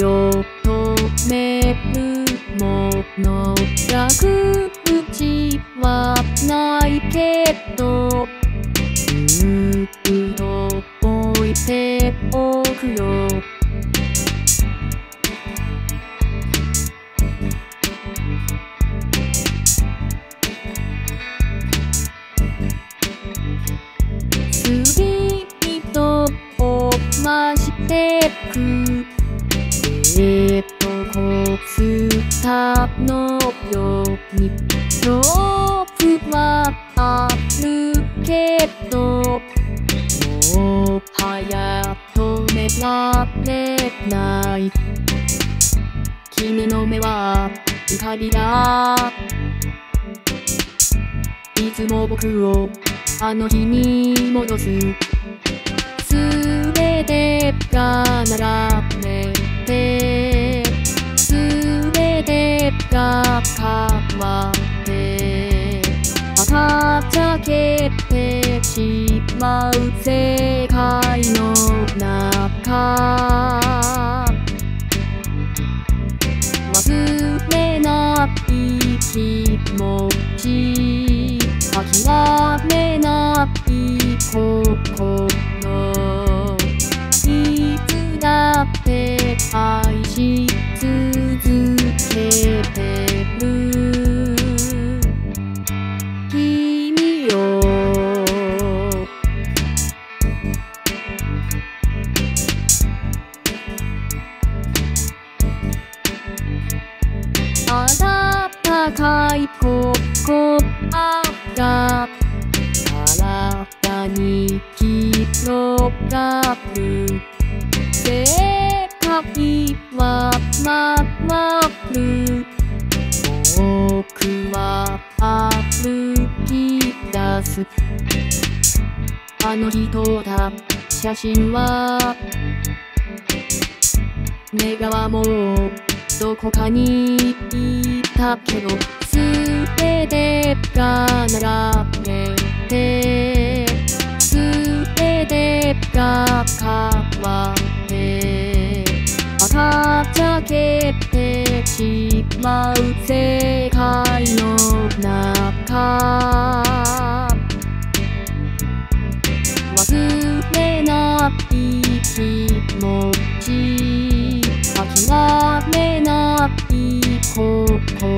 を止めるもの額口はないけどずっと置いておくよスターのようにロープはあるけどもはや止められない。君の目は光だ。いつも僕をあの日に戻す。すべてが並べが変わって赤ちゃけてしまう世界の中。忘れない気持ち。諦めない心。暖かい。ココアが体に広がる世界は回る僕は歩き出すあの日撮った写真は願わもうどこかにい。たけどすべてが並べてすべてが変わって赤ちゃけてしまう世界の中。忘れない気持ち。諦めない心